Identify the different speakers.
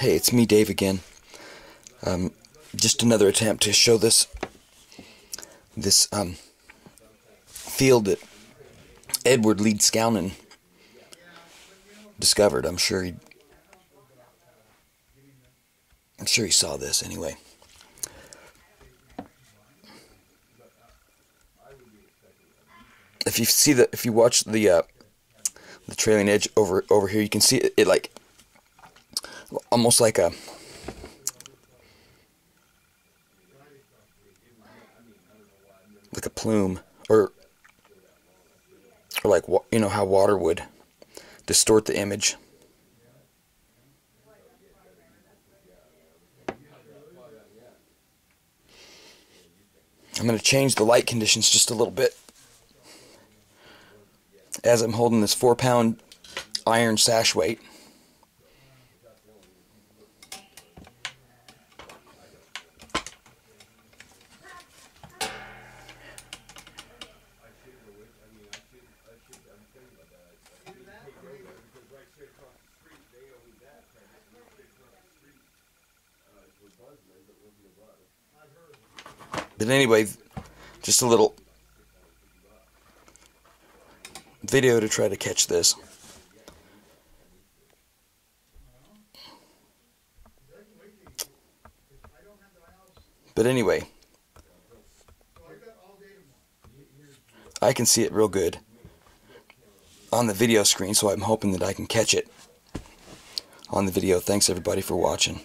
Speaker 1: Hey, it's me, Dave, again. Um, just another attempt to show this this um, field that Edward Leedskalnin discovered. I'm sure he I'm sure he saw this anyway. If you see the if you watch the uh, the trailing edge over over here, you can see it, it like almost like a like a plume or or like you know how water would distort the image. I'm going to change the light conditions just a little bit. As I'm holding this four pound iron sash weight But anyway, just a little video to try to catch this. But anyway, I can see it real good on the video screen, so I'm hoping that I can catch it on the video. Thanks everybody for watching.